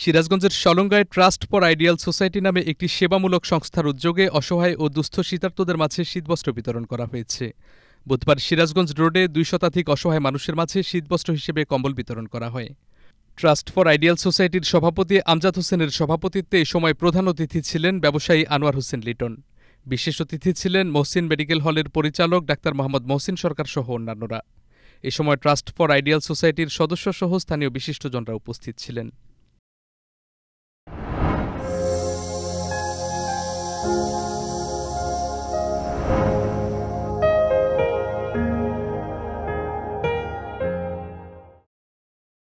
সিরাজগঞ্জের সলঙ্গায় trust for ideal society নামে একটি সেবামূলক সংস্থার উদ্যোগে অসহায় ও দুস্থ শীতার্তদের মাঝে শীতবস্ত্র বিতরণ করা হয়েছে। বুধবার সিরাজগঞ্জ রোডে দুই শতাধিক অসহায় মানুষের মাঝে শীতবস্ত্র হিসেবে কম্বল বিতরণ করা হয়। ট্রাস্ট ফর আইডিয়াল সোসাইটির সভাপতি আমজাদ হোসেনের সভাপতিত্বে এ সময় প্রধান অতিথি ছিলেন ব্যবসায়ী আনোয়ার হোসেন লিটন। বিশেষ অতিথি ছিলেন মহসিন মেডিকেল হলের পরিচালক ডাক্তার মোহাম্মদ মহসিন সরকার সহ অন্যান্যরা। এ সময় ট্রাস্ট ফর আইডিয়াল সোসাইটির সদস্যসহ স্থানীয় বিশিষ্টজনরা উপস্থিত ছিলেন। Thank you.